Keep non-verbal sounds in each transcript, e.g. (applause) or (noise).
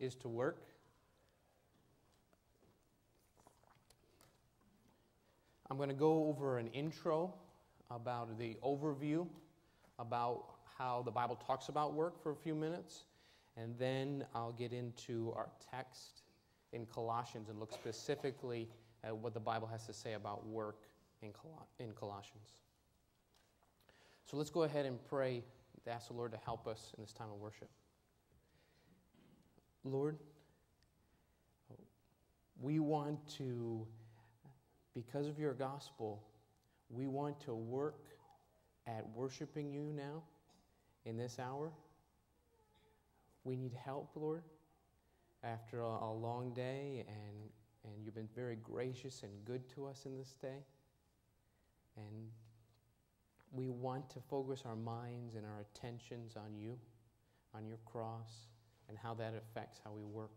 is to work. I'm going to go over an intro about the overview about how the Bible talks about work for a few minutes, and then I'll get into our text in Colossians and look specifically at what the Bible has to say about work in, Col- in Colossians. So let's go ahead and pray ask the Lord to help us in this time of worship. Lord, we want to, because of your gospel, we want to work at worshiping you now in this hour. We need help, Lord, after a, a long day, and, and you've been very gracious and good to us in this day. And we want to focus our minds and our attentions on you, on your cross, and how that affects how we work.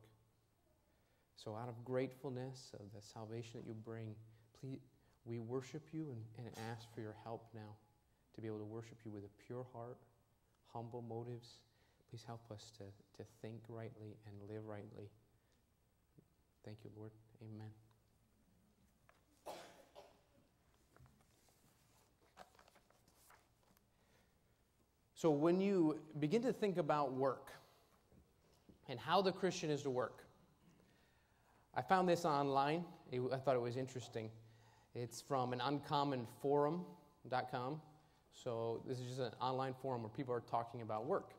So, out of gratefulness of the salvation that you bring, please, we worship you and, and ask for your help now to be able to worship you with a pure heart, humble motives. Please help us to, to think rightly and live rightly. Thank you, Lord. Amen. So, when you begin to think about work and how the Christian is to work, I found this online. I thought it was interesting. It's from an uncommonforum.com. So, this is just an online forum where people are talking about work.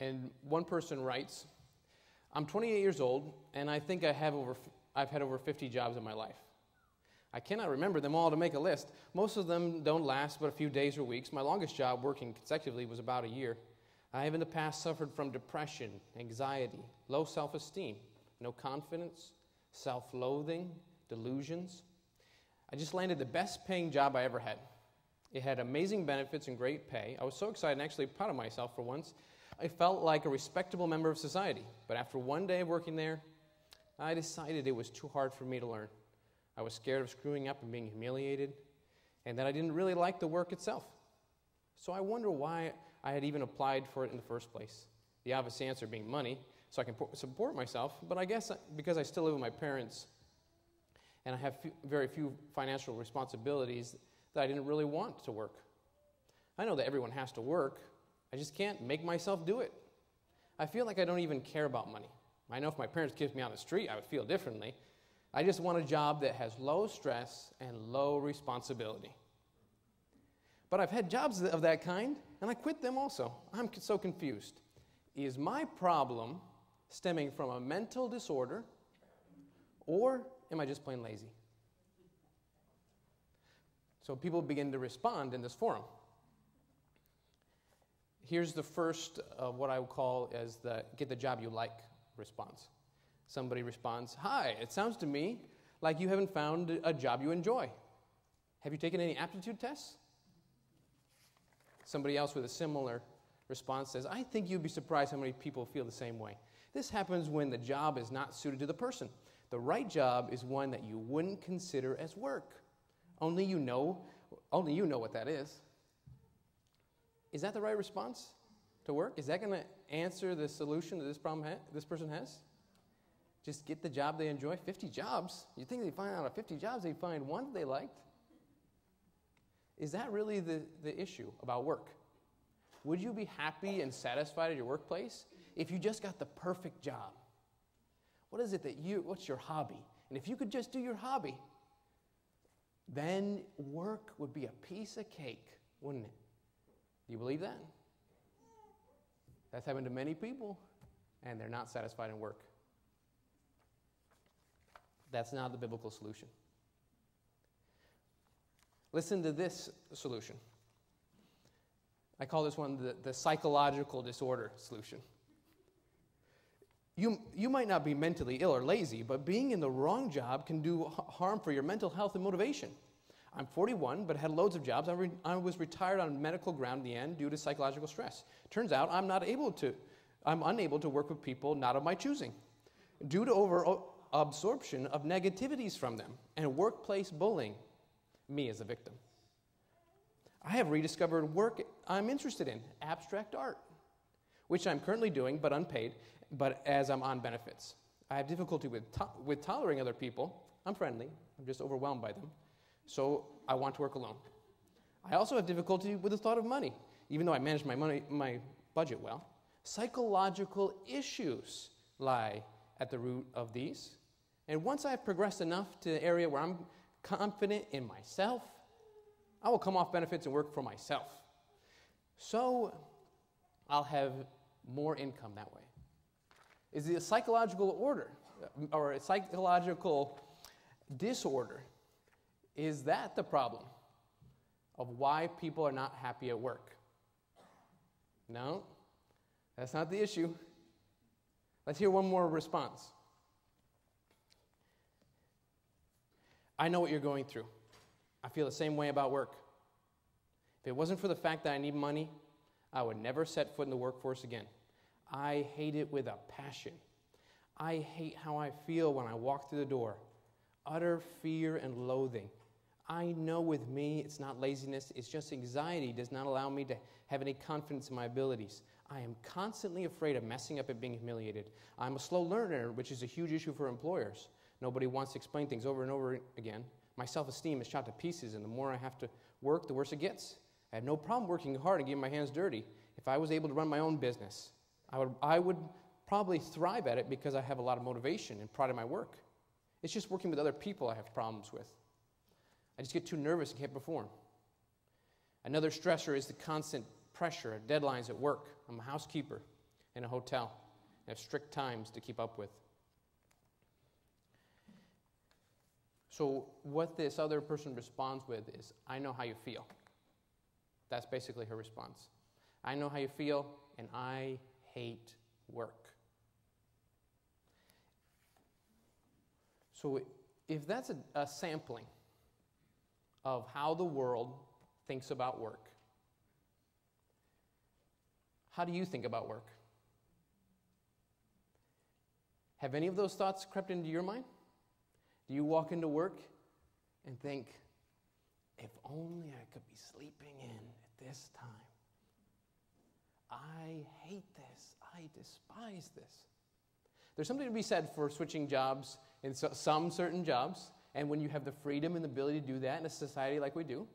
And one person writes, I'm 28 years old, and I think I have over, I've had over 50 jobs in my life. I cannot remember them all to make a list. Most of them don't last but a few days or weeks. My longest job working consecutively was about a year. I have in the past suffered from depression, anxiety, low self esteem, no confidence, self loathing, delusions. I just landed the best paying job I ever had. It had amazing benefits and great pay. I was so excited and actually proud of myself for once. I felt like a respectable member of society. But after one day of working there, I decided it was too hard for me to learn. I was scared of screwing up and being humiliated, and that I didn't really like the work itself. So I wonder why I had even applied for it in the first place. The obvious answer being money, so I can support myself, but I guess because I still live with my parents and I have very few financial responsibilities, that I didn't really want to work. I know that everyone has to work, I just can't make myself do it. I feel like I don't even care about money. I know if my parents kicked me on the street, I would feel differently, I just want a job that has low stress and low responsibility. But I've had jobs of that kind, and I quit them also. I'm so confused. Is my problem stemming from a mental disorder, or am I just plain lazy? So people begin to respond in this forum. Here's the first of what I would call as the get the job you like response. Somebody responds, Hi, it sounds to me like you haven't found a job you enjoy. Have you taken any aptitude tests? Somebody else with a similar response says, I think you'd be surprised how many people feel the same way. This happens when the job is not suited to the person. The right job is one that you wouldn't consider as work. Only you know, only you know what that is. Is that the right response to work? Is that going to answer the solution that this problem ha- this person has? just get the job they enjoy. 50 jobs. You think they find out of 50 jobs, they find one that they liked. Is that really the, the issue about work? Would you be happy and satisfied at your workplace if you just got the perfect job? What is it that you, what's your hobby? And if you could just do your hobby, then work would be a piece of cake, wouldn't it? Do you believe that? That's happened to many people, and they're not satisfied in work. That's not the biblical solution. Listen to this solution. I call this one the, the psychological disorder solution. You, you might not be mentally ill or lazy, but being in the wrong job can do harm for your mental health and motivation. I'm 41, but had loads of jobs. I, re- I was retired on medical ground in the end due to psychological stress. Turns out I'm not able to, I'm unable to work with people not of my choosing. Due to over, absorption of negativities from them and workplace bullying, me as a victim. I have rediscovered work I'm interested in, abstract art. which I'm currently doing, but unpaid, but as I'm on benefits. I have difficulty with, to- with tolerating other people. I'm friendly, I'm just overwhelmed by them. So I want to work alone. I also have difficulty with the thought of money, even though I manage my, money, my budget well. Psychological issues lie at the root of these. And once I've progressed enough to the area where I'm confident in myself, I will come off benefits and work for myself. So I'll have more income that way. Is it a psychological order uh, or a psychological disorder? Is that the problem of why people are not happy at work? No, that's not the issue. Let's hear one more response. I know what you're going through. I feel the same way about work. If it wasn't for the fact that I need money, I would never set foot in the workforce again. I hate it with a passion. I hate how I feel when I walk through the door. Utter fear and loathing. I know with me it's not laziness, it's just anxiety does not allow me to have any confidence in my abilities. I am constantly afraid of messing up and being humiliated. I'm a slow learner, which is a huge issue for employers. Nobody wants to explain things over and over again. My self esteem is shot to pieces, and the more I have to work, the worse it gets. I have no problem working hard and getting my hands dirty. If I was able to run my own business, I would, I would probably thrive at it because I have a lot of motivation and pride in my work. It's just working with other people I have problems with. I just get too nervous and can't perform. Another stressor is the constant pressure of deadlines at work. I'm a housekeeper in a hotel. I have strict times to keep up with. So, what this other person responds with is, I know how you feel. That's basically her response. I know how you feel, and I hate work. So, if that's a, a sampling of how the world thinks about work, how do you think about work? Have any of those thoughts crept into your mind? Do you walk into work and think, if only I could be sleeping in at this time? I hate this. I despise this. There's something to be said for switching jobs in so, some certain jobs, and when you have the freedom and the ability to do that in a society like we do,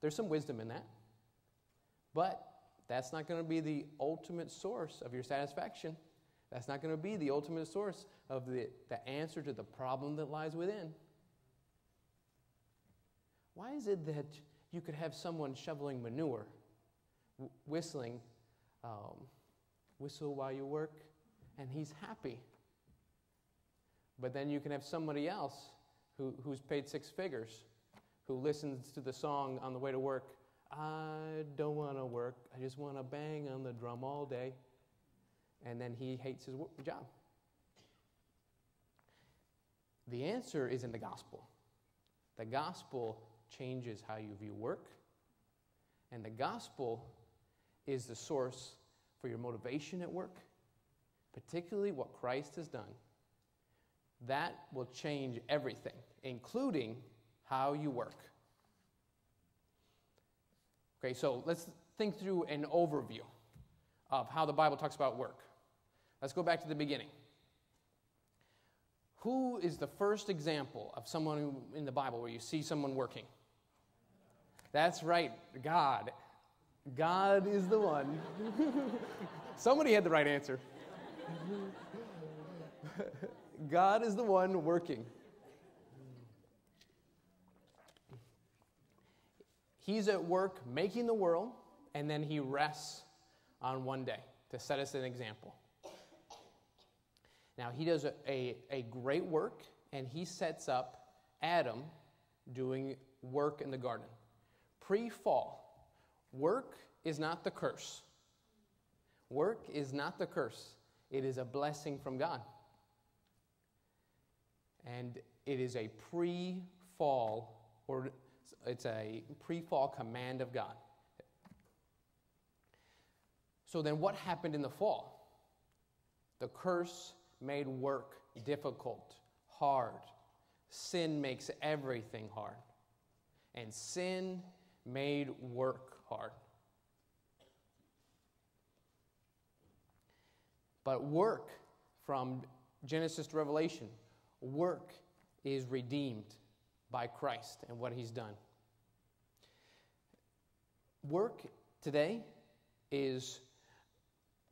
there's some wisdom in that. But that's not going to be the ultimate source of your satisfaction. That's not going to be the ultimate source of the, the answer to the problem that lies within. Why is it that you could have someone shoveling manure, whistling, um, whistle while you work, and he's happy? But then you can have somebody else who, who's paid six figures, who listens to the song on the way to work. I don't want to work. I just want to bang on the drum all day. And then he hates his job. The answer is in the gospel. The gospel changes how you view work, and the gospel is the source for your motivation at work, particularly what Christ has done. That will change everything, including how you work. Okay, so let's think through an overview of how the Bible talks about work. Let's go back to the beginning. Who is the first example of someone in the Bible where you see someone working? That's right, God. God is the one. (laughs) Somebody had the right answer. (laughs) God is the one working. He's at work making the world, and then he rests on one day to set us an example. Now, he does a, a, a great work, and he sets up Adam doing work in the garden. Pre fall, work is not the curse. Work is not the curse, it is a blessing from God. And it is a pre fall, or it's a pre fall command of God. So then, what happened in the fall? The curse made work difficult, hard. Sin makes everything hard. And sin made work hard. But work from Genesis to Revelation, work is redeemed by Christ and what he's done. Work today is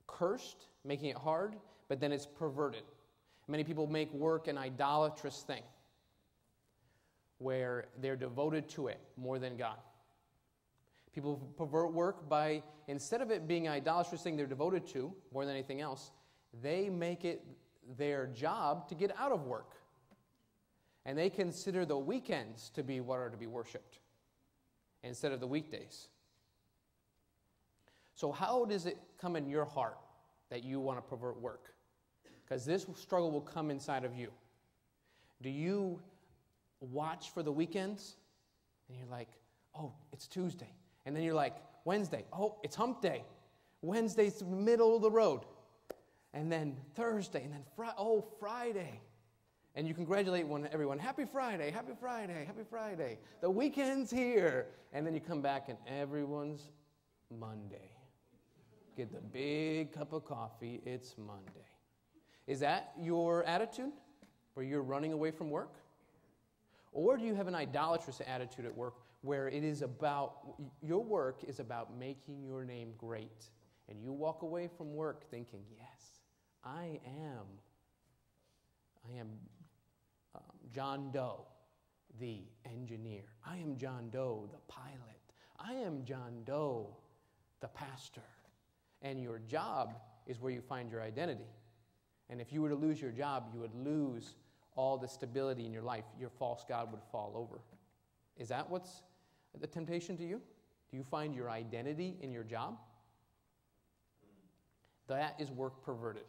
cursed, making it hard, but then it's perverted. Many people make work an idolatrous thing where they're devoted to it more than God. People pervert work by, instead of it being an idolatrous thing they're devoted to more than anything else, they make it their job to get out of work. And they consider the weekends to be what are to be worshiped instead of the weekdays. So, how does it come in your heart that you want to pervert work? Because this struggle will come inside of you. Do you watch for the weekends and you're like, oh, it's Tuesday? And then you're like, Wednesday, oh, it's hump day. Wednesday's middle of the road. And then Thursday, and then Friday, oh, Friday. And you congratulate one, everyone, happy Friday, happy Friday, happy Friday. The weekend's here. And then you come back and everyone's Monday. Get the big cup of coffee, it's Monday. Is that your attitude where you're running away from work? Or do you have an idolatrous attitude at work where it is about, your work is about making your name great? And you walk away from work thinking, yes, I am, I am um, John Doe, the engineer. I am John Doe, the pilot. I am John Doe, the pastor. And your job is where you find your identity. And if you were to lose your job, you would lose all the stability in your life. Your false God would fall over. Is that what's the temptation to you? Do you find your identity in your job? That is work perverted.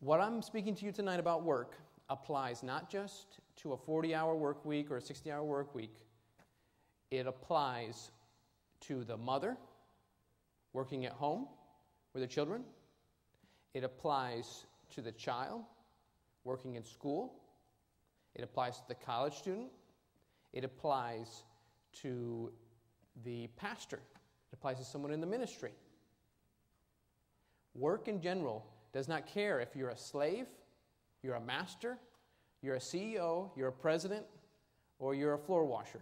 What I'm speaking to you tonight about work applies not just to a 40 hour work week or a 60 hour work week, it applies to the mother working at home with the children, it applies to the child working in school, it applies to the college student, it applies to the pastor, it applies to someone in the ministry. Work in general does not care if you're a slave, you're a master, you're a CEO, you're a president, or you're a floor washer.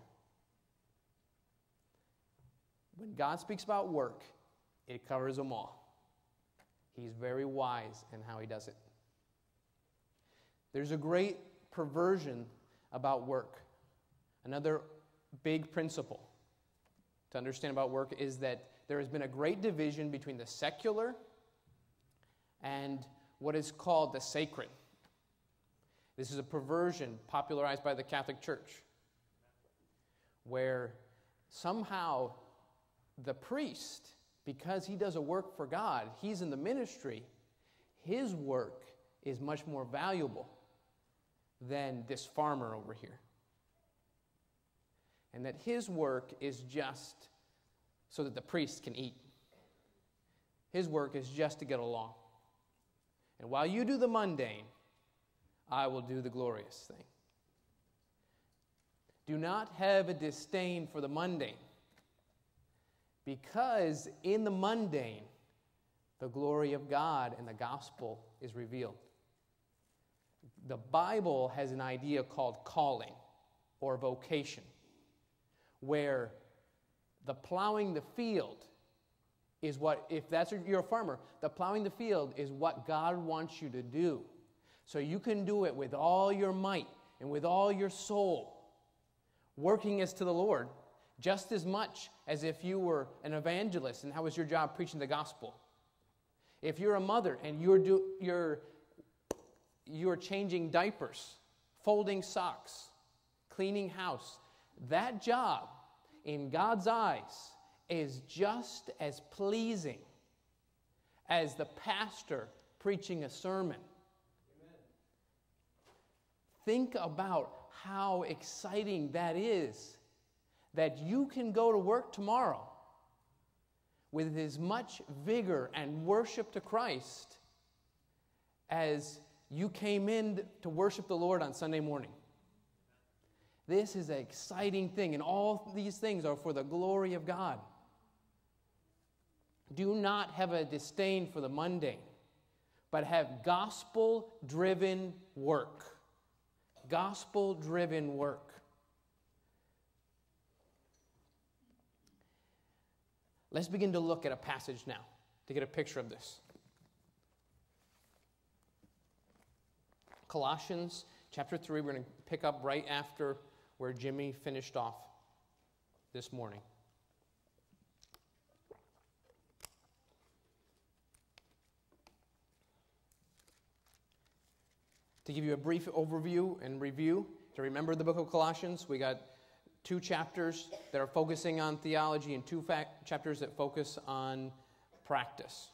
When God speaks about work, it covers them all. He's very wise in how he does it. There's a great perversion about work. Another big principle to understand about work is that there has been a great division between the secular and what is called the sacred. This is a perversion popularized by the Catholic Church, where somehow the priest because he does a work for God, he's in the ministry, his work is much more valuable than this farmer over here. And that his work is just so that the priest can eat. His work is just to get along. And while you do the mundane, I will do the glorious thing. Do not have a disdain for the mundane. Because in the mundane, the glory of God and the gospel is revealed. The Bible has an idea called calling or vocation, where the plowing the field is what, if that's you're a farmer, the plowing the field is what God wants you to do. So you can do it with all your might and with all your soul, working as to the Lord just as much as if you were an evangelist and how was your job preaching the gospel. If you're a mother and you're, do, you're, you're changing diapers, folding socks, cleaning house, that job in God's eyes is just as pleasing as the pastor preaching a sermon. Think about how exciting that is that you can go to work tomorrow with as much vigor and worship to Christ as you came in to worship the Lord on Sunday morning. This is an exciting thing, and all these things are for the glory of God. Do not have a disdain for the mundane, but have gospel driven work. Gospel driven work. Let's begin to look at a passage now to get a picture of this. Colossians chapter 3, we're going to pick up right after where Jimmy finished off this morning. To give you a brief overview and review, to remember the book of Colossians, we got two chapters that are focusing on theology and two chapters that focus on practice.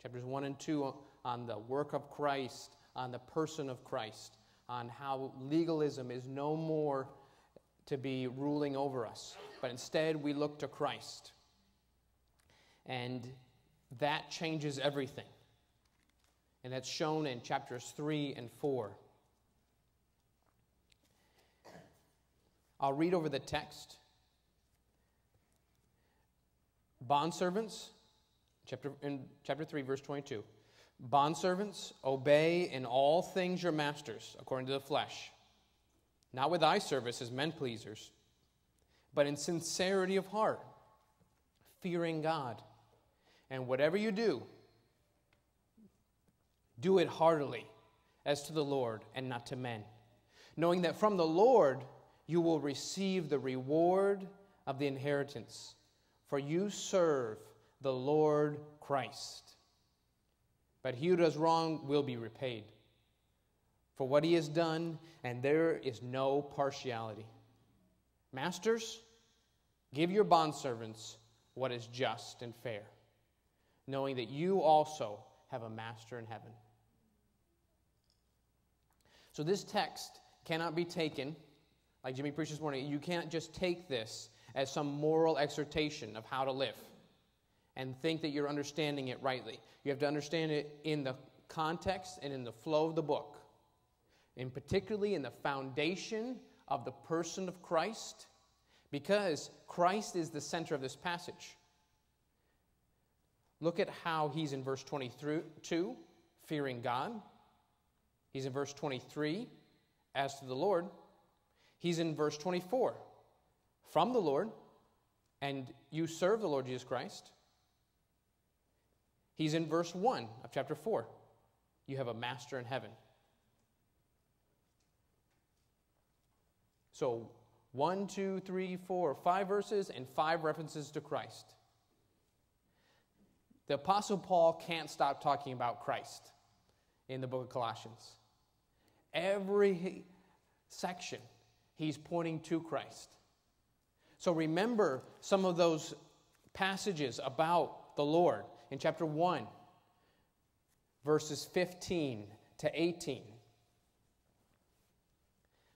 Chapters 1 and 2 on the work of Christ, on the person of Christ, on how legalism is no more to be ruling over us, but instead we look to Christ. And that changes everything. And that's shown in chapters 3 and 4. I'll read over the text. Bondservants, chapter, in chapter 3, verse 22. Bondservants, obey in all things your masters, according to the flesh, not with eye service as men pleasers, but in sincerity of heart, fearing God. And whatever you do, do it heartily, as to the Lord and not to men, knowing that from the Lord you will receive the reward of the inheritance, for you serve the Lord Christ. But he who does wrong will be repaid for what he has done, and there is no partiality. Masters, give your bondservants what is just and fair, knowing that you also have a master in heaven. So, this text cannot be taken, like Jimmy preached this morning, you can't just take this as some moral exhortation of how to live and think that you're understanding it rightly. You have to understand it in the context and in the flow of the book, and particularly in the foundation of the person of Christ, because Christ is the center of this passage. Look at how he's in verse 22, fearing God. He's in verse 23, as to the Lord. He's in verse 24, from the Lord, and you serve the Lord Jesus Christ. He's in verse 1 of chapter 4. You have a master in heaven. So, one, two, three, four, five verses and five references to Christ. The Apostle Paul can't stop talking about Christ in the book of Colossians. Every section, he's pointing to Christ. So remember some of those passages about the Lord in chapter 1, verses 15 to 18.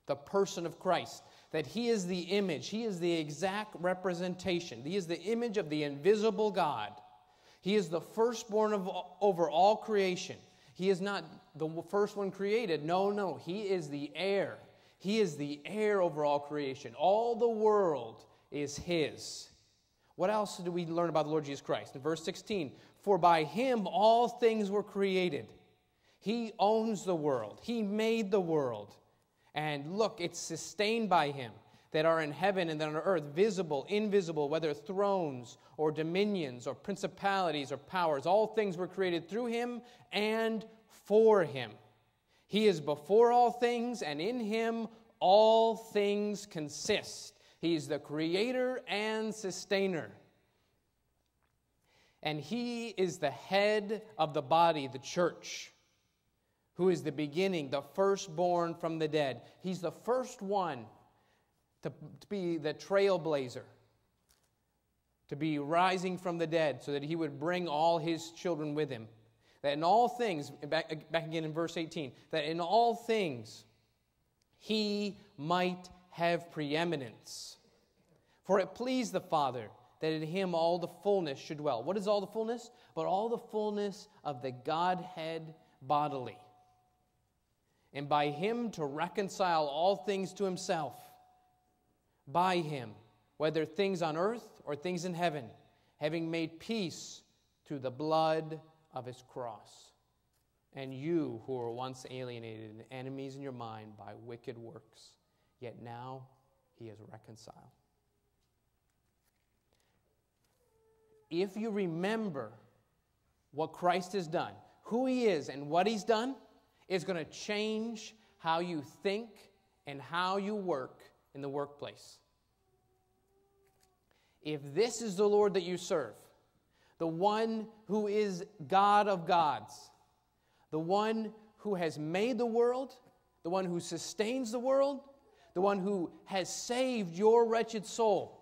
The person of Christ, that he is the image, he is the exact representation, he is the image of the invisible God. He is the firstborn of, over all creation. He is not the first one created. No, no. He is the heir. He is the heir over all creation. All the world is His. What else do we learn about the Lord Jesus Christ? In verse 16, for by Him all things were created. He owns the world, He made the world. And look, it's sustained by Him that are in heaven and that on earth, visible, invisible, whether thrones or dominions or principalities or powers. All things were created through him and for him. He is before all things, and in him all things consist. He's the creator and sustainer. And he is the head of the body, the church, who is the beginning, the firstborn from the dead. He's the first one to, to be the trailblazer, to be rising from the dead, so that he would bring all his children with him. That in all things, back, back again in verse 18, that in all things he might have preeminence. For it pleased the Father that in him all the fullness should dwell. What is all the fullness? But all the fullness of the Godhead bodily. And by him to reconcile all things to himself by him, whether things on earth or things in heaven, having made peace through the blood of his cross. And you who were once alienated and enemies in your mind by wicked works, yet now he is reconciled. If you remember what Christ has done, who he is, and what he's done, it's going to change how you think and how you work in the workplace. If this is the Lord that you serve, the one who is God of gods, the one who has made the world, the one who sustains the world, the one who has saved your wretched soul,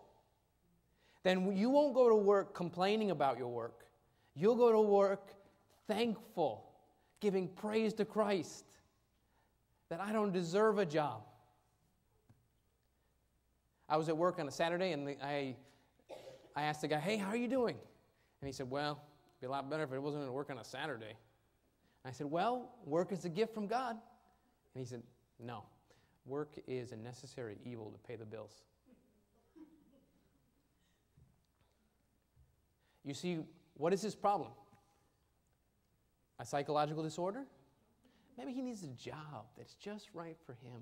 then you won't go to work complaining about your work. You'll go to work thankful, giving praise to Christ that I don't deserve a job. I was at work on a Saturday and I, I asked the guy, Hey, how are you doing? And he said, Well, it'd be a lot better if it wasn't at work on a Saturday. I said, Well, work is a gift from God. And he said, No, work is a necessary evil to pay the bills. You see, what is his problem? A psychological disorder? Maybe he needs a job that's just right for him.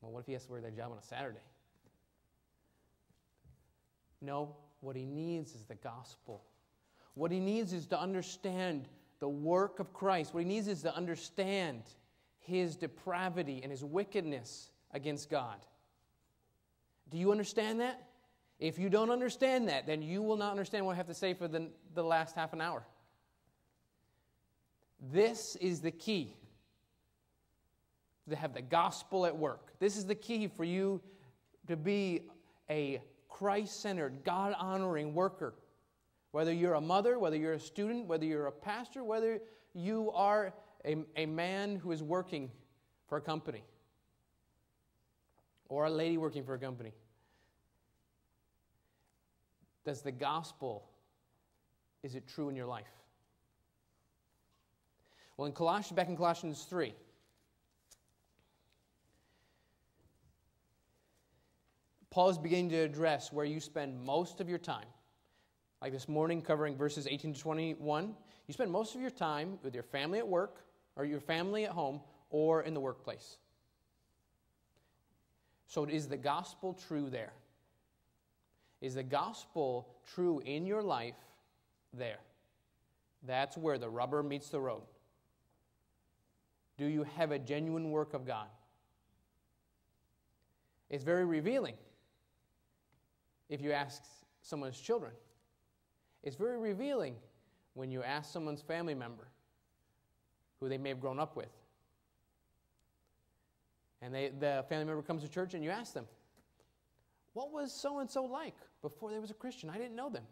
Well, what if he has to work that job on a Saturday? No, what he needs is the gospel. What he needs is to understand the work of Christ. What he needs is to understand his depravity and his wickedness against God. Do you understand that? If you don't understand that, then you will not understand what I have to say for the, the last half an hour. This is the key to have the gospel at work. This is the key for you to be a Christ centered, God honoring worker. Whether you're a mother, whether you're a student, whether you're a pastor, whether you are a, a man who is working for a company or a lady working for a company. Does the gospel, is it true in your life? Well, in Colossians, back in Colossians 3, Paul is beginning to address where you spend most of your time. Like this morning, covering verses 18 to 21, you spend most of your time with your family at work, or your family at home, or in the workplace. So, is the gospel true there? Is the gospel true in your life there? That's where the rubber meets the road. Do you have a genuine work of God? It's very revealing if you ask someone's children. It's very revealing when you ask someone's family member who they may have grown up with. And they, the family member comes to church and you ask them, What was so and so like before they was a Christian? I didn't know them.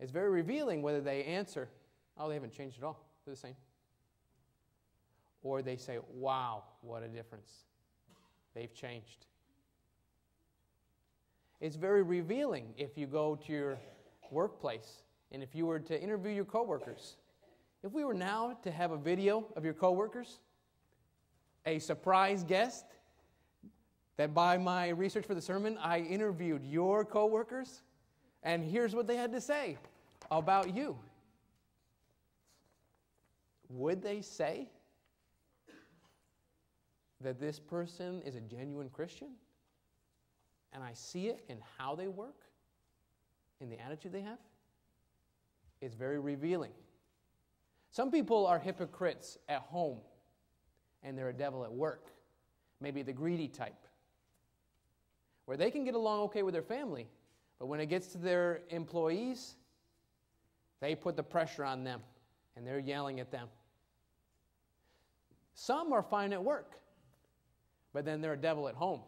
It's very revealing whether they answer, Oh, they haven't changed at all. They're the same. Or they say, Wow, what a difference. They've changed. It's very revealing if you go to your workplace and if you were to interview your coworkers. If we were now to have a video of your coworkers, a surprise guest, that by my research for the sermon, I interviewed your coworkers, and here's what they had to say about you. Would they say that this person is a genuine Christian? And I see it in how they work, in the attitude they have, it's very revealing. Some people are hypocrites at home, and they're a devil at work. Maybe the greedy type, where they can get along okay with their family, but when it gets to their employees, they put the pressure on them, and they're yelling at them. Some are fine at work, but then they're a devil at home.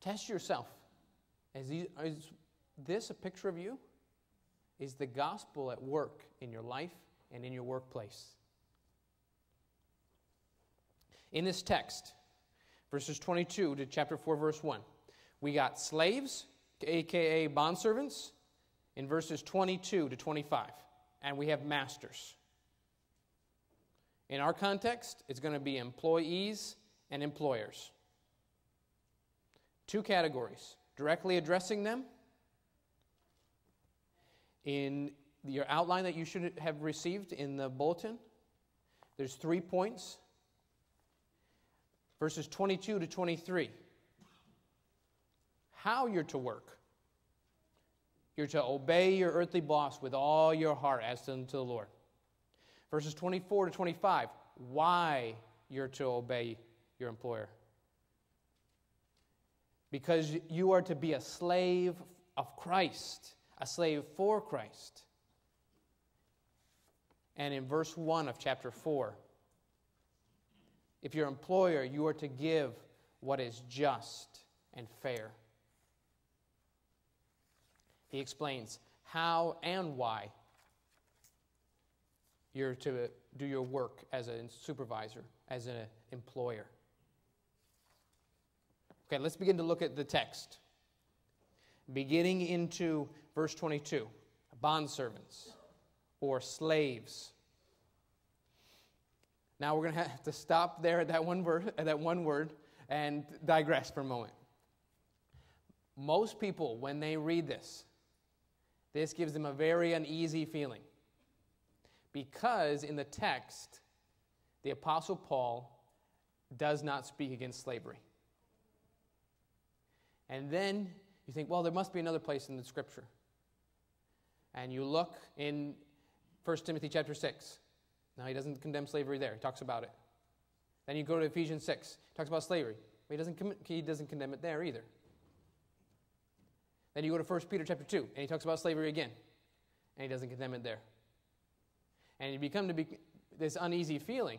Test yourself. Is, is this a picture of you? Is the gospel at work in your life and in your workplace? In this text, verses 22 to chapter 4, verse 1, we got slaves, aka bondservants, in verses 22 to 25, and we have masters. In our context, it's going to be employees and employers. Two categories directly addressing them. In your outline that you should have received in the bulletin, there's three points verses 22 to 23. How you're to work. You're to obey your earthly boss with all your heart as unto the Lord. Verses 24 to 25. Why you're to obey your employer. Because you are to be a slave of Christ, a slave for Christ. And in verse 1 of chapter 4, if your employer, you are to give what is just and fair. He explains how and why you're to do your work as a supervisor, as an employer. Okay, let's begin to look at the text. Beginning into verse 22 bondservants or slaves. Now we're going to have to stop there at that one word, at that one word and digress for a moment. Most people, when they read this, this gives them a very uneasy feeling. Because in the text, the Apostle Paul does not speak against slavery. And then you think, well, there must be another place in the scripture. And you look in 1 Timothy chapter 6. Now, he doesn't condemn slavery there, he talks about it. Then you go to Ephesians 6, he talks about slavery. But he doesn't, com- he doesn't condemn it there either. Then you go to 1 Peter chapter 2, and he talks about slavery again. And he doesn't condemn it there. And you become to be this uneasy feeling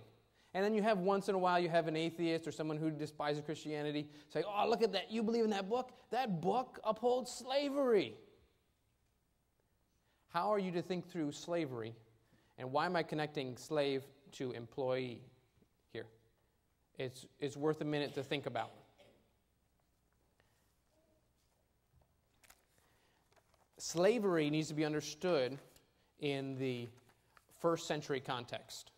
and then you have once in a while, you have an atheist or someone who despises Christianity say, Oh, look at that. You believe in that book? That book upholds slavery. How are you to think through slavery? And why am I connecting slave to employee here? It's, it's worth a minute to think about. Slavery needs to be understood in the first century context.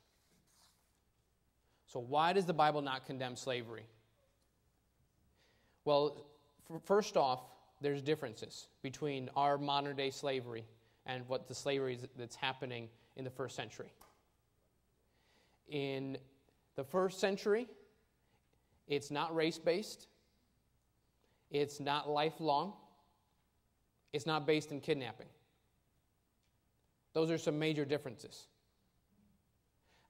So, why does the Bible not condemn slavery? Well, first off, there's differences between our modern day slavery and what the slavery that's happening in the first century. In the first century, it's not race based, it's not lifelong, it's not based in kidnapping. Those are some major differences.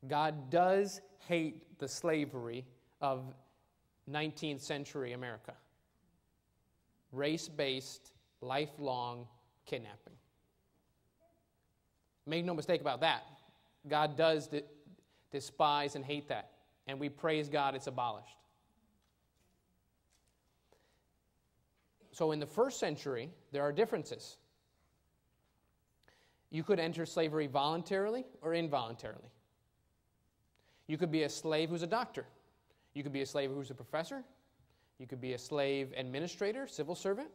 God does hate the slavery of 19th century America race based, lifelong kidnapping. Make no mistake about that. God does de- despise and hate that. And we praise God it's abolished. So in the first century, there are differences. You could enter slavery voluntarily or involuntarily. You could be a slave who's a doctor. You could be a slave who's a professor. You could be a slave administrator, civil servant.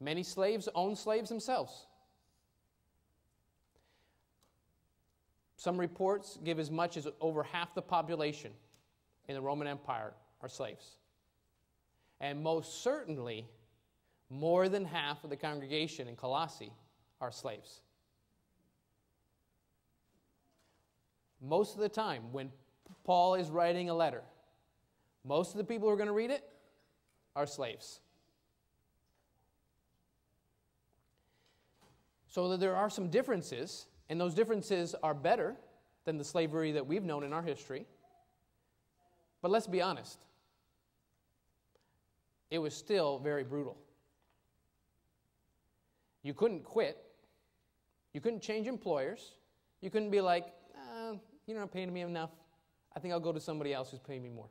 Many slaves own slaves themselves. Some reports give as much as over half the population in the Roman Empire are slaves. And most certainly, more than half of the congregation in Colossae are slaves. Most of the time when Paul is writing a letter, most of the people who are going to read it are slaves. So there are some differences, and those differences are better than the slavery that we've known in our history. But let's be honest, it was still very brutal. You couldn't quit, you couldn't change employers, you couldn't be like, you're not paying me enough. I think I'll go to somebody else who's paying me more.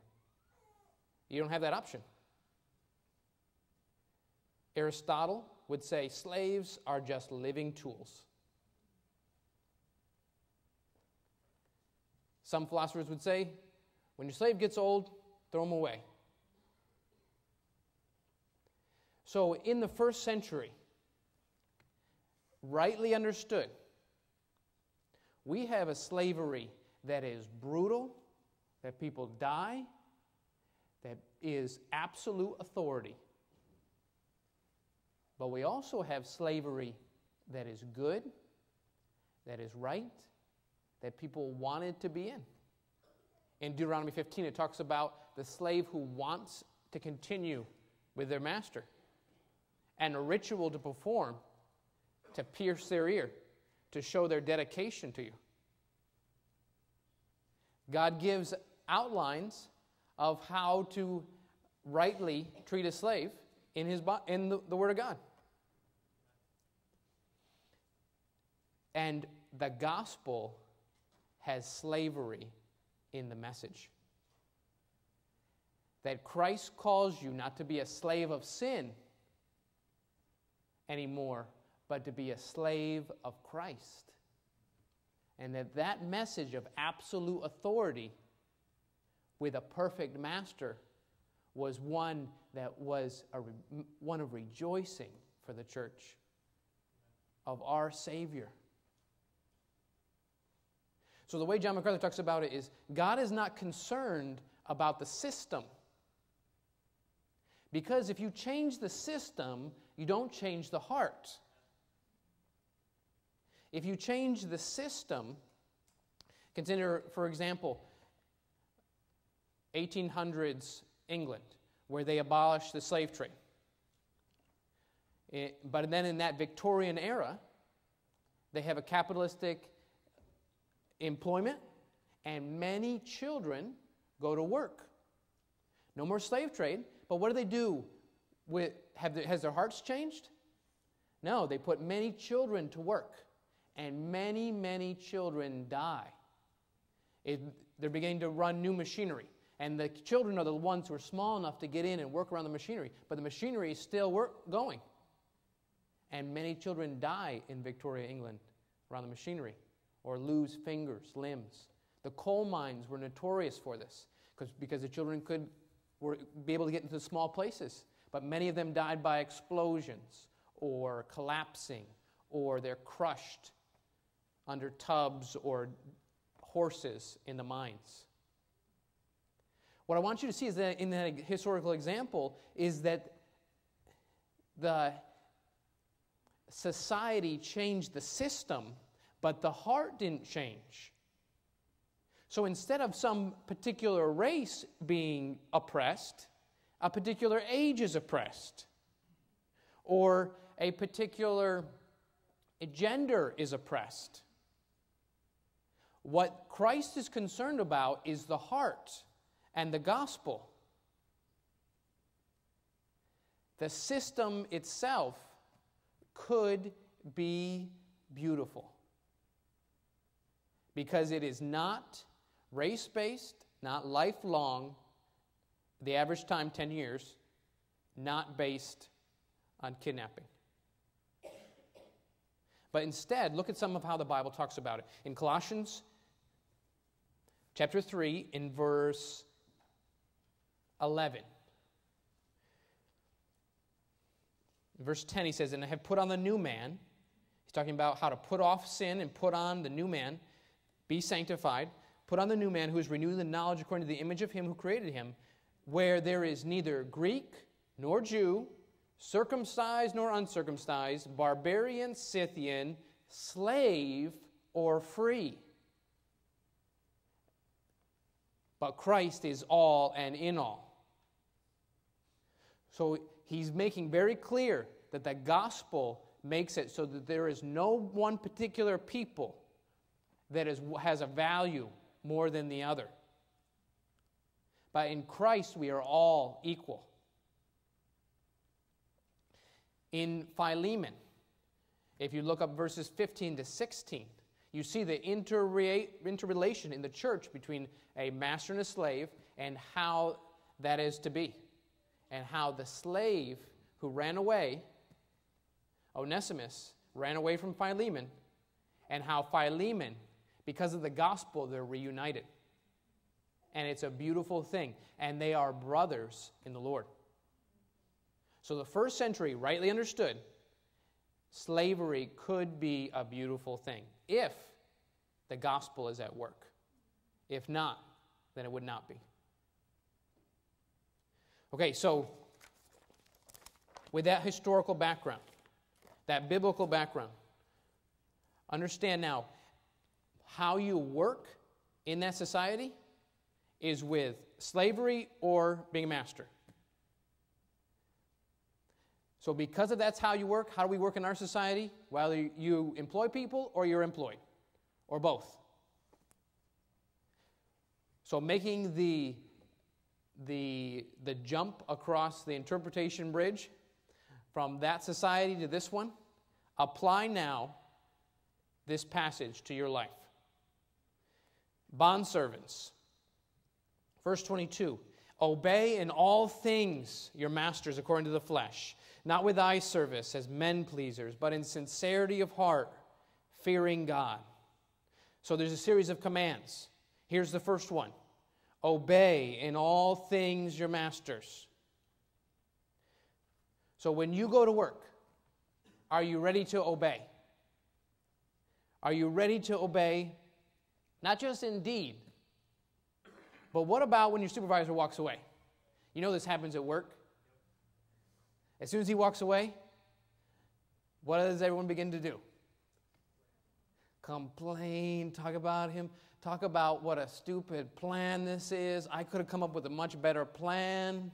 You don't have that option. Aristotle would say slaves are just living tools. Some philosophers would say when your slave gets old, throw him away. So, in the first century, rightly understood, we have a slavery that is brutal, that people die, that is absolute authority. But we also have slavery that is good, that is right, that people wanted to be in. In Deuteronomy 15, it talks about the slave who wants to continue with their master and a ritual to perform to pierce their ear, to show their dedication to you. God gives outlines of how to rightly treat a slave in, his, in the, the Word of God. And the gospel has slavery in the message. That Christ calls you not to be a slave of sin anymore, but to be a slave of Christ. And that that message of absolute authority with a perfect master was one that was a, one of rejoicing for the church of our Savior. So, the way John MacArthur talks about it is God is not concerned about the system. Because if you change the system, you don't change the heart. If you change the system, consider, for example, 1800s England, where they abolished the slave trade. It, but then in that Victorian era, they have a capitalistic employment, and many children go to work. No more slave trade, but what do they do? With, have has their hearts changed? No, they put many children to work, and many, many children die. It, they're beginning to run new machinery, and the children are the ones who are small enough to get in and work around the machinery, but the machinery is still work, going. And many children die in Victoria, England, around the machinery or lose fingers, limbs. The coal mines were notorious for this because because the children could were, be able to get into small places. But many of them died by explosions or collapsing or they're crushed under tubs or horses in the mines. What I want you to see is that in that historical example is that the society changed the system but the heart didn't change. So instead of some particular race being oppressed, a particular age is oppressed, or a particular gender is oppressed. What Christ is concerned about is the heart and the gospel. The system itself could be beautiful because it is not race based, not lifelong, the average time 10 years, not based on kidnapping. But instead, look at some of how the Bible talks about it. In Colossians chapter 3, in verse 11. In verse 10, he says, And I have put on the new man. He's talking about how to put off sin and put on the new man be sanctified, put on the new man who is renewed in the knowledge according to the image of him who created him, where there is neither Greek nor Jew, circumcised nor uncircumcised, barbarian, Scythian, slave or free. But Christ is all and in all. So he's making very clear that the gospel makes it so that there is no one particular people that is, has a value more than the other. But in Christ, we are all equal. In Philemon, if you look up verses 15 to 16, you see the interrelation in the church between a master and a slave and how that is to be. And how the slave who ran away, Onesimus, ran away from Philemon, and how Philemon because of the gospel, they're reunited. And it's a beautiful thing. And they are brothers in the Lord. So, the first century, rightly understood, slavery could be a beautiful thing if the gospel is at work. If not, then it would not be. Okay, so with that historical background, that biblical background. Understand now, how you work in that society is with slavery or being a master. So, because of that's how you work, how do we work in our society? Whether you employ people or you're employed, or both. So, making the, the, the jump across the interpretation bridge from that society to this one, apply now this passage to your life. Bondservants. Verse 22 Obey in all things your masters according to the flesh, not with eye service as men pleasers, but in sincerity of heart, fearing God. So there's a series of commands. Here's the first one Obey in all things your masters. So when you go to work, are you ready to obey? Are you ready to obey not just in deed, but what about when your supervisor walks away? You know this happens at work. As soon as he walks away, what does everyone begin to do? Complain, talk about him, talk about what a stupid plan this is. I could have come up with a much better plan.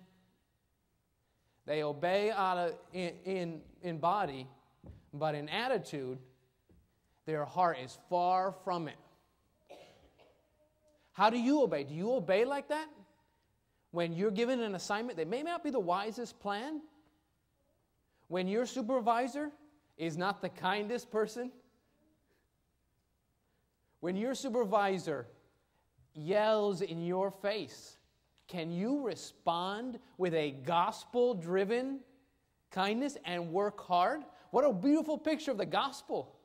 They obey out of, in, in, in body, but in attitude, their heart is far from it. How do you obey? Do you obey like that? When you're given an assignment that may not be the wisest plan? When your supervisor is not the kindest person? When your supervisor yells in your face, can you respond with a gospel driven kindness and work hard? What a beautiful picture of the gospel.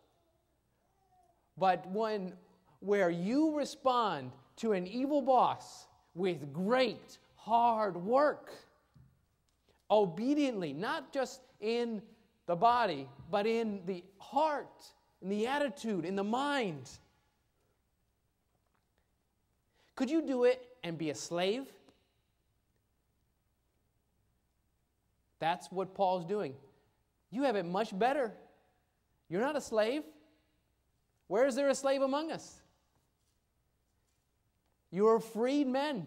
But when where you respond to an evil boss with great hard work. Obediently, not just in the body, but in the heart, in the attitude, in the mind. Could you do it and be a slave? That's what Paul's doing. You have it much better. You're not a slave. Where is there a slave among us? You are freed men.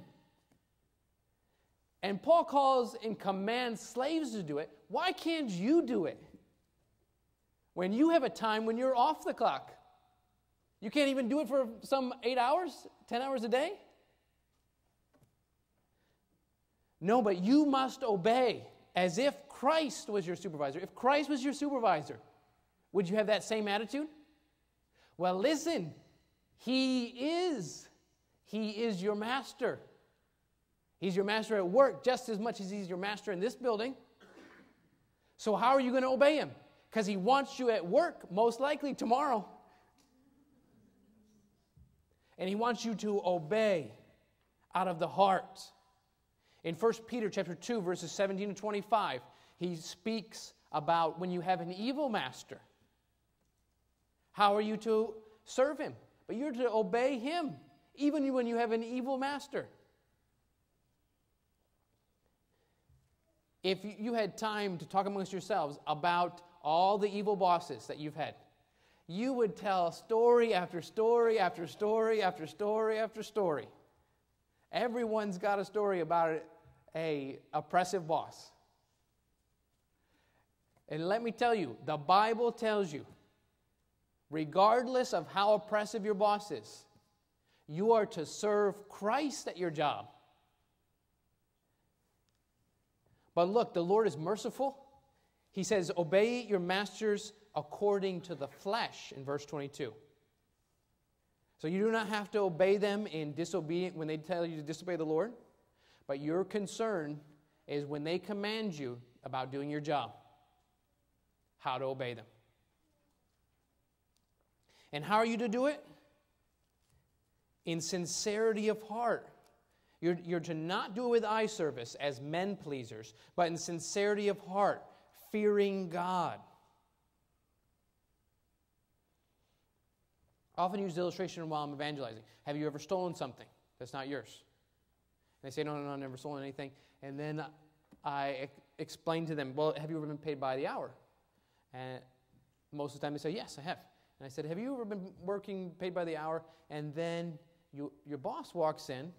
And Paul calls and commands slaves to do it. Why can't you do it? When you have a time when you're off the clock. You can't even do it for some eight hours, 10 hours a day? No, but you must obey as if Christ was your supervisor. If Christ was your supervisor, would you have that same attitude? Well, listen, He is he is your master. He's your master at work just as much as he's your master in this building. So, how are you going to obey him? Because he wants you at work, most likely tomorrow. And he wants you to obey out of the heart. In 1 Peter chapter 2, verses 17 to 25, he speaks about when you have an evil master. How are you to serve him? But you're to obey him even when you have an evil master. If you had time to talk amongst yourselves about all the evil bosses that you've had, you would tell story after story after story after story after story. Everyone's got a story about a oppressive boss. And let me tell you, the Bible tells you, regardless of how oppressive your boss is, you are to serve Christ at your job. But look, the Lord is merciful. He says, Obey your masters according to the flesh in verse 22. So you do not have to obey them in disobedient when they tell you to disobey the Lord, but your concern is when they command you about doing your job, how to obey them. And how are you to do it? in sincerity of heart. You're, you're to not do it with eye service as men pleasers, but in sincerity of heart, fearing God. I often use the illustration while I'm evangelizing. Have you ever stolen something that's not yours? And they say, no, no, no, I've never stolen anything. And then I explain to them, well, have you ever been paid by the hour? And most of the time they say, Yes, I have. And I said, Have you ever been working paid by the hour? And then you, your boss walks in,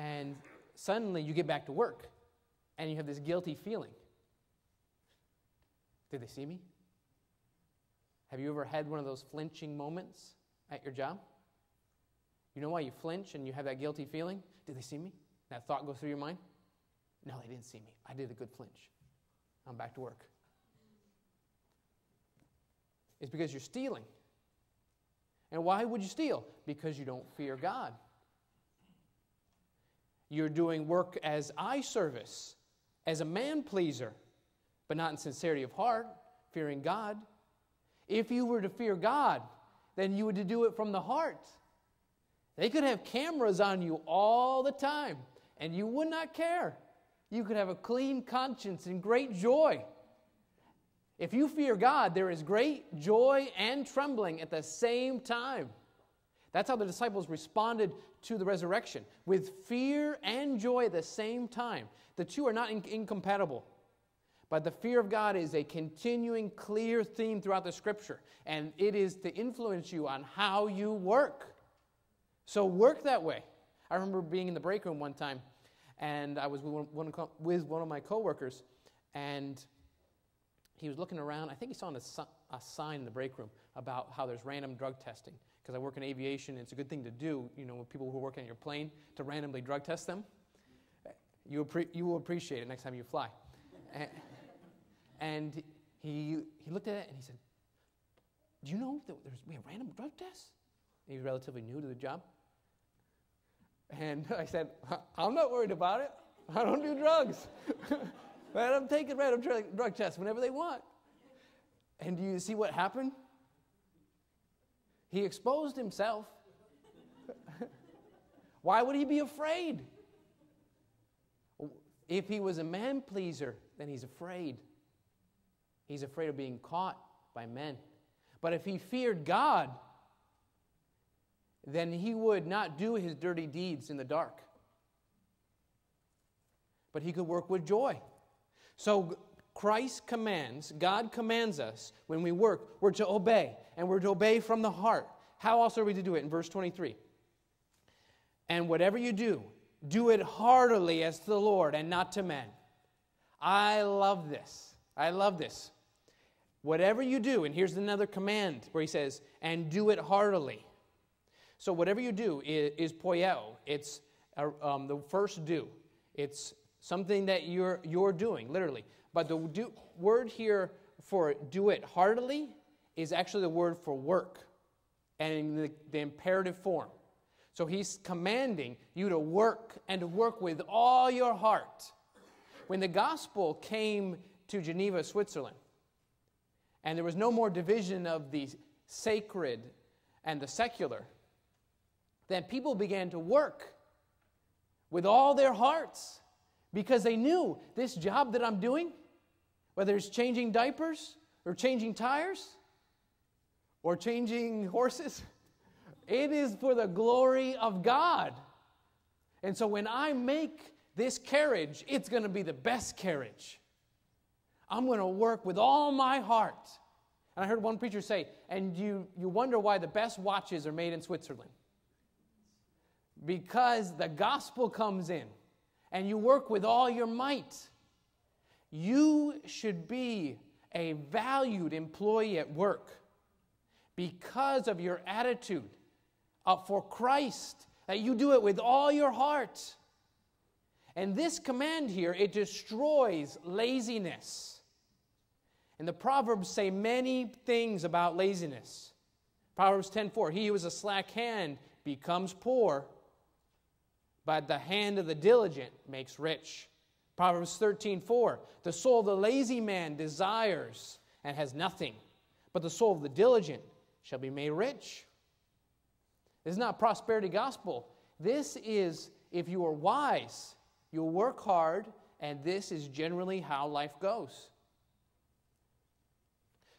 and suddenly you get back to work, and you have this guilty feeling. Did they see me? Have you ever had one of those flinching moments at your job? You know why you flinch and you have that guilty feeling? Did they see me? That thought goes through your mind? No, they didn't see me. I did a good flinch. I'm back to work. It's because you're stealing. And why would you steal? Because you don't fear God. You're doing work as eye service, as a man pleaser, but not in sincerity of heart, fearing God. If you were to fear God, then you would do it from the heart. They could have cameras on you all the time, and you would not care. You could have a clean conscience and great joy. If you fear God, there is great joy and trembling at the same time. That's how the disciples responded to the resurrection with fear and joy at the same time. The two are not in- incompatible. But the fear of God is a continuing, clear theme throughout the scripture, and it is to influence you on how you work. So work that way. I remember being in the break room one time, and I was with one, with one of my coworkers, and he was looking around. I think he saw a, a sign in the break room about how there's random drug testing. Because I work in aviation, it's a good thing to do, you know, with people who working on your plane, to randomly drug test them. You, appre- you will appreciate it next time you fly. and, he, he looked at it and he said, Do you know that there's, we have random drug tests? And he's relatively new to the job. And (laughs) I said, I'm not worried about it. I don't do drugs. Let them take random drug tests whenever they want. And do you see what happened? He exposed himself. (laughs) Why would he be afraid? If he was a man pleaser, then he's afraid. He's afraid of being caught by men. But if he feared God, then he would not do his dirty deeds in the dark. But he could work with joy. So Christ commands, God commands us when we work, we're to obey, and we're to obey from the heart. How else are we to do it? In verse 23. And whatever you do, do it heartily as to the Lord and not to men. I love this. I love this. Whatever you do, and here's another command where he says, and do it heartily. So whatever you do is, is poieo. It's uh, um, the first do. It's something that you're, you're doing, literally. But the do, word here for do it heartily is actually the word for work and in the, the imperative form. So he's commanding you to work and to work with all your heart. When the gospel came to Geneva, Switzerland, and there was no more division of the sacred and the secular, then people began to work with all their hearts because they knew this job that I'm doing, whether it's changing diapers or changing tires or changing horses, (laughs) it is for the glory of God. And so when I make this carriage, it's going to be the best carriage. I'm going to work with all my heart. And I heard one preacher say, and you, you wonder why the best watches are made in Switzerland. Because the gospel comes in and you work with all your might. You should be a valued employee at work because of your attitude for Christ, that you do it with all your heart. And this command here, it destroys laziness. And the Proverbs say many things about laziness. Proverbs 10:4, he who is a slack hand becomes poor, but the hand of the diligent makes rich. Proverbs 13:4, the soul of the lazy man desires and has nothing, but the soul of the diligent shall be made rich. This is not prosperity gospel. This is if you are wise, you'll work hard, and this is generally how life goes.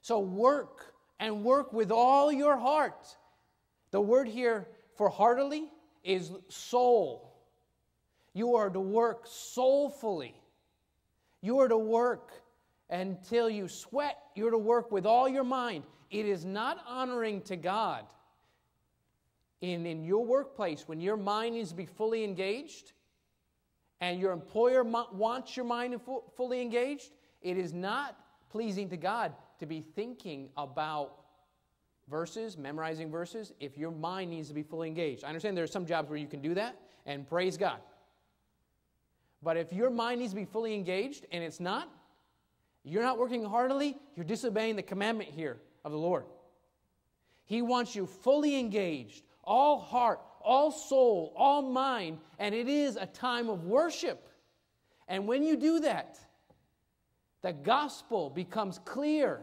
So work and work with all your heart. The word here for heartily is soul. You are to work soulfully. You are to work until you sweat. You're to work with all your mind. it is not honoring to God in, in your workplace when your mind needs to be fully engaged and your employer wants your mind fully engaged, it is not pleasing to God to be thinking about verses, memorizing verses, if your mind needs to be fully engaged. I understand there are some jobs where you can do that, and praise God. But if your mind needs to be fully engaged and it's not, you're not working heartily, you're disobeying the commandment here of the Lord. He wants you fully engaged, all heart, all soul, all mind, and it is a time of worship. And when you do that, the gospel becomes clear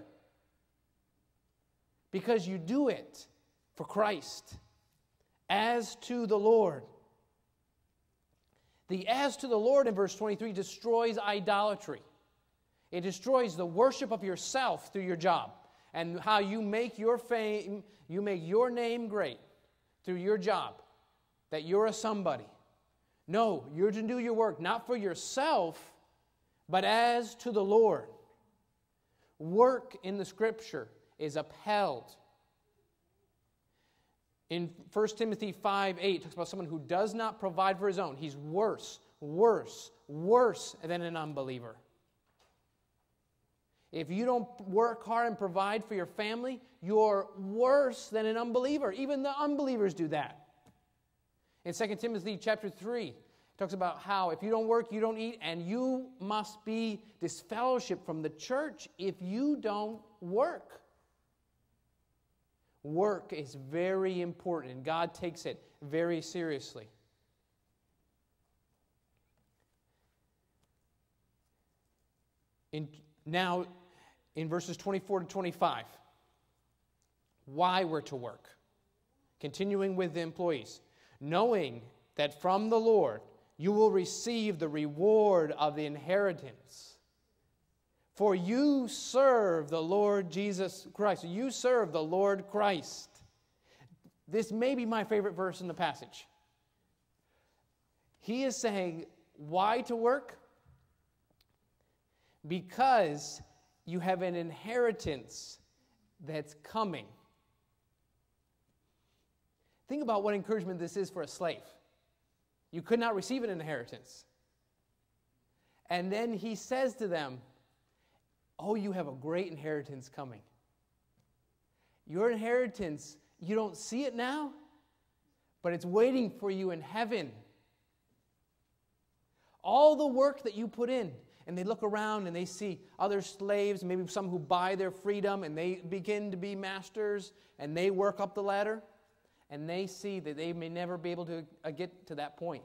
because you do it for Christ as to the Lord. The as to the Lord in verse 23 destroys idolatry. It destroys the worship of yourself through your job and how you make your fame, you make your name great through your job, that you're a somebody. No, you're to do your work not for yourself, but as to the Lord. Work in the scripture is upheld. In 1 Timothy 5 8, talks about someone who does not provide for his own. He's worse, worse, worse than an unbeliever. If you don't work hard and provide for your family, you're worse than an unbeliever. Even the unbelievers do that. In 2 Timothy chapter 3, it talks about how if you don't work, you don't eat, and you must be disfellowship from the church if you don't work. Work is very important, and God takes it very seriously. In, now, in verses 24 to 25, why we're to work. Continuing with the employees, knowing that from the Lord you will receive the reward of the inheritance. For you serve the Lord Jesus Christ. You serve the Lord Christ. This may be my favorite verse in the passage. He is saying, Why to work? Because you have an inheritance that's coming. Think about what encouragement this is for a slave. You could not receive an inheritance. And then he says to them, Oh, you have a great inheritance coming. Your inheritance, you don't see it now, but it's waiting for you in heaven. All the work that you put in, and they look around and they see other slaves, maybe some who buy their freedom and they begin to be masters and they work up the ladder and they see that they may never be able to uh, get to that point.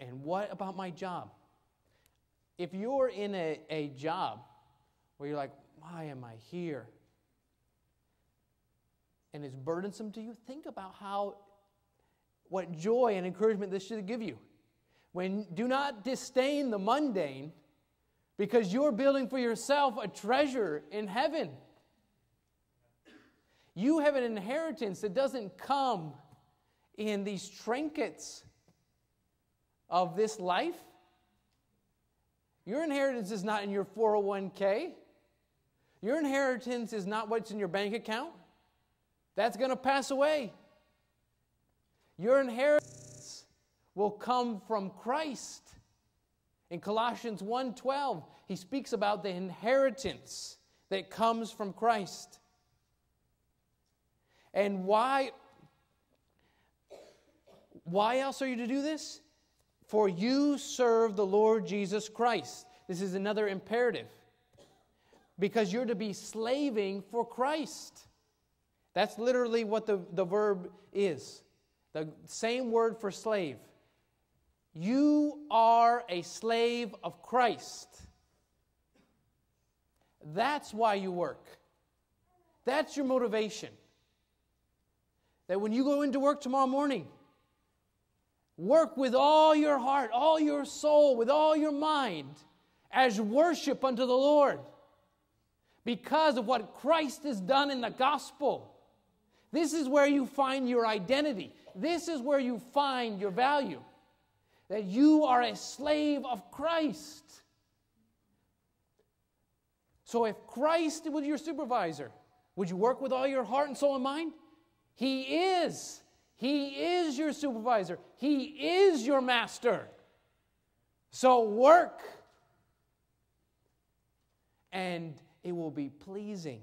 And what about my job? If you're in a, a job where you're like, why am I here? And it's burdensome to you, think about how, what joy and encouragement this should give you. When do not disdain the mundane, because you're building for yourself a treasure in heaven. You have an inheritance that doesn't come in these trinkets of this life. Your inheritance is not in your 401k. Your inheritance is not what's in your bank account. That's going to pass away. Your inheritance will come from Christ. In Colossians 1:12, he speaks about the inheritance that comes from Christ. And why why else are you to do this? For you serve the Lord Jesus Christ. This is another imperative. Because you're to be slaving for Christ. That's literally what the, the verb is. The same word for slave. You are a slave of Christ. That's why you work. That's your motivation. That when you go into work tomorrow morning, work with all your heart, all your soul, with all your mind as worship unto the Lord because of what Christ has done in the gospel. This is where you find your identity. This is where you find your value that you are a slave of Christ. So if Christ was your supervisor, would you work with all your heart and soul and mind? He is. He is your supervisor. He is your master. So work. And it will be pleasing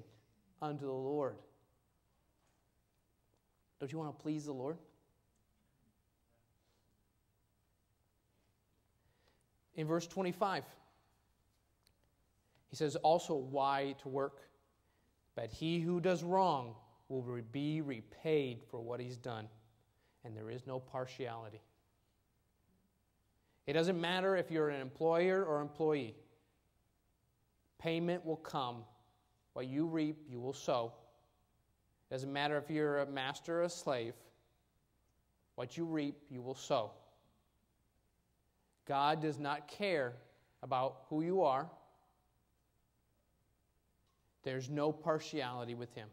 unto the Lord. Don't you want to please the Lord? In verse 25, he says also why to work. But he who does wrong will be repaid for what he's done, and there is no partiality. It doesn't matter if you're an employer or employee, payment will come. What you reap, you will sow. It doesn't matter if you're a master or a slave, what you reap, you will sow. God does not care about who you are. There's no partiality with Him.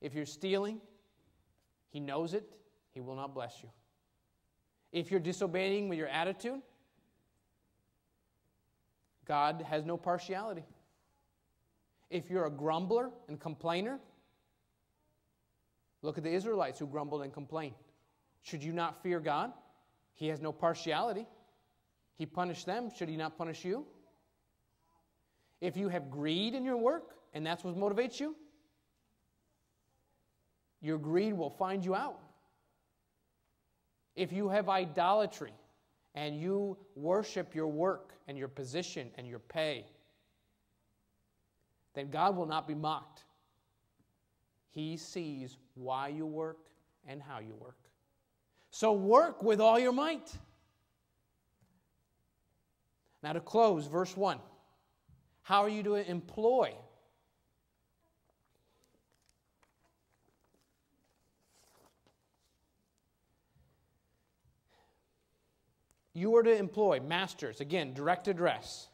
If you're stealing, He knows it, He will not bless you. If you're disobeying with your attitude, God has no partiality. If you're a grumbler and complainer, look at the Israelites who grumbled and complained. Should you not fear God? He has no partiality. He punished them. Should he not punish you? If you have greed in your work and that's what motivates you, your greed will find you out. If you have idolatry and you worship your work and your position and your pay, then God will not be mocked. He sees why you work and how you work. So work with all your might. Now, to close, verse 1. How are you to employ? You are to employ masters, again, direct address.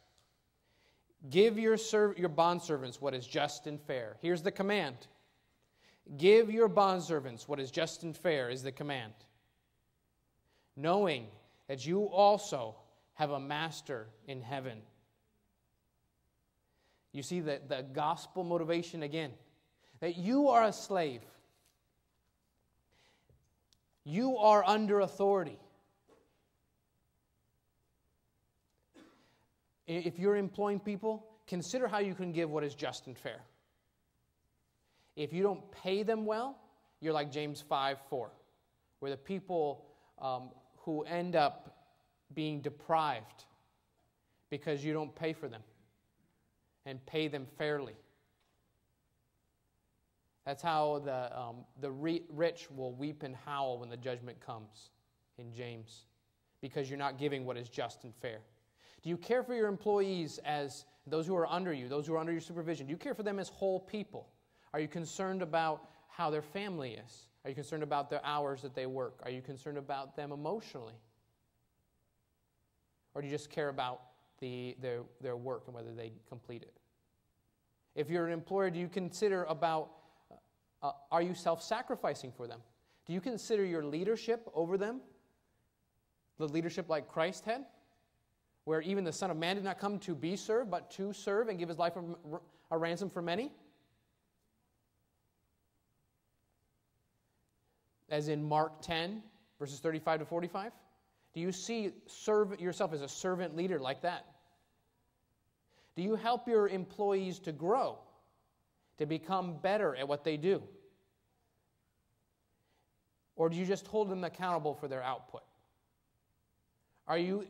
Give your, serv- your bondservants what is just and fair. Here's the command Give your bondservants what is just and fair, is the command knowing that you also have a master in heaven. You see the, the gospel motivation again that you are a slave, you are under authority. If you're employing people, consider how you can give what is just and fair. If you don't pay them well, you're like James 5 4, where the people um, who end up being deprived because you don't pay for them and pay them fairly. That's how the, um, the re- rich will weep and howl when the judgment comes in James, because you're not giving what is just and fair. Do you care for your employees as those who are under you, those who are under your supervision? Do you care for them as whole people? Are you concerned about how their family is? Are you concerned about the hours that they work? Are you concerned about them emotionally? Or do you just care about the, their, their work and whether they complete it? If you're an employer, do you consider about uh, are you self sacrificing for them? Do you consider your leadership over them the leadership like Christ had? Where even the Son of Man did not come to be served, but to serve and give his life a, ransom for many? as in Mark 10, verses 35 to 45? Do you see serve yourself as a servant leader like that? Do you help your employees to grow, to become better at what they do? Or do you just hold them accountable for their output? Are you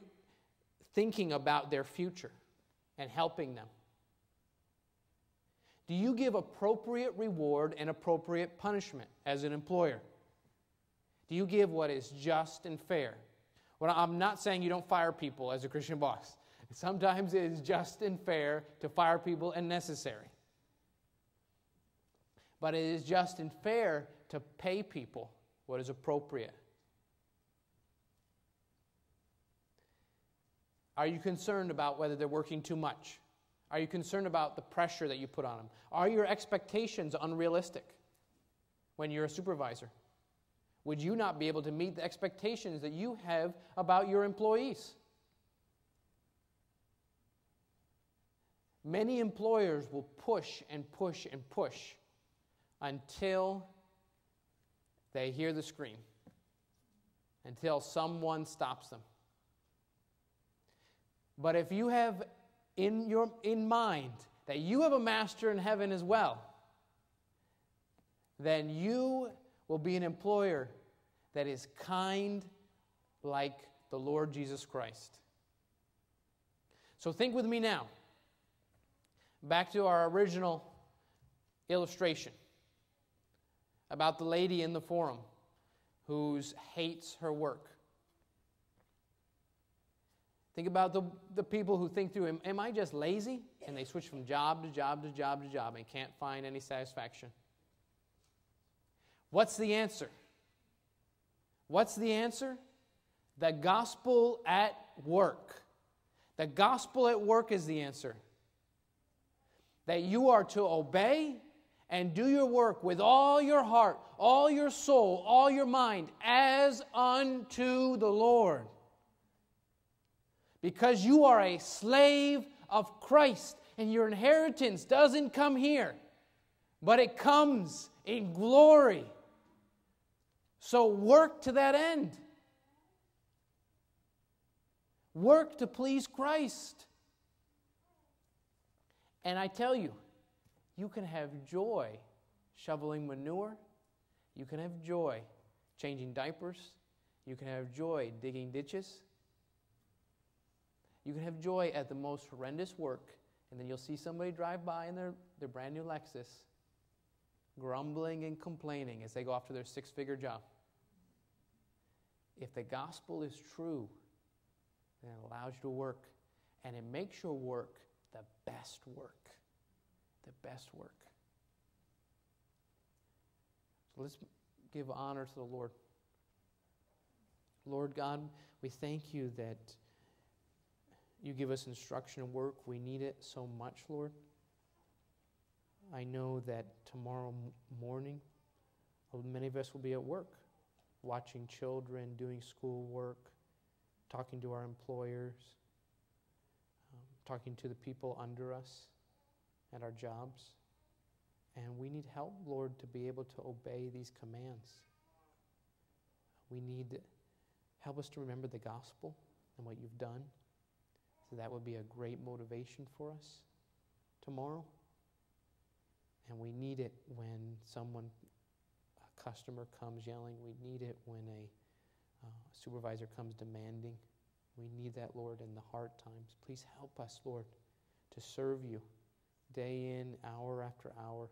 thinking about their future and helping them? Do you give appropriate reward and appropriate punishment as an employer? Do you give what is just and fair? Well, I'm not saying you don't fire people as a Christian boss. (laughs) Sometimes it is just and fair to fire people and necessary. But it is just and fair to pay people what is appropriate. Are you concerned about whether they're working too much? Are you concerned about the pressure that you put on them? Are your expectations unrealistic when you're a supervisor? would you not be able to meet the expectations that you have about your employees? Many employers will push and push and push until they hear the scream, until someone stops them. But if you have in your in mind that you have a master in heaven as well, then you will be an employer that is kind like the Lord Jesus Christ. So think with me now. Back to our original illustration about the lady in the forum who hates her work. Think about the, the people who think through, am, am I just lazy? And they switch from job to job to job to job and can't find any satisfaction. What's the answer? What's the answer? The gospel at work. The gospel at work is the answer. That you are to obey and do your work with all your heart, all your soul, all your mind, as unto the Lord because you are a slave of Christ and your inheritance doesn't come here, but it comes in glory. So work to that end. Work to please Christ. And I tell you, you can have joy shoveling manure. You can have joy changing diapers. You can have joy digging ditches. You can have joy at the most horrendous work, and then you'll see somebody drive by in their, their brand new Lexus, grumbling and complaining as they go off to their six figure job. If the gospel is true, then it allows you to work, and it makes your work the best work. The best work. So let's give honor to the Lord. Lord God, we thank you that you give us instruction and work. We need it so much, Lord. I know that tomorrow morning, many of us will be at work, watching children, doing school work, talking to our employers, um, talking to the people under us at our jobs. And we need help, Lord, to be able to obey these commands. We need help us to remember the gospel and what you've done. That would be a great motivation for us tomorrow. And we need it when someone, a customer comes yelling. We need it when a uh, supervisor comes demanding. We need that, Lord, in the hard times. Please help us, Lord, to serve you day in, hour after hour,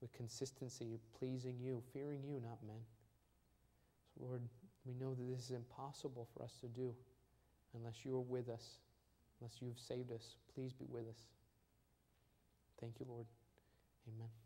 with consistency, pleasing you, fearing you, not men. So, Lord, we know that this is impossible for us to do unless you are with us, unless you have saved us. Please be with us. Thank you, Lord. Amen.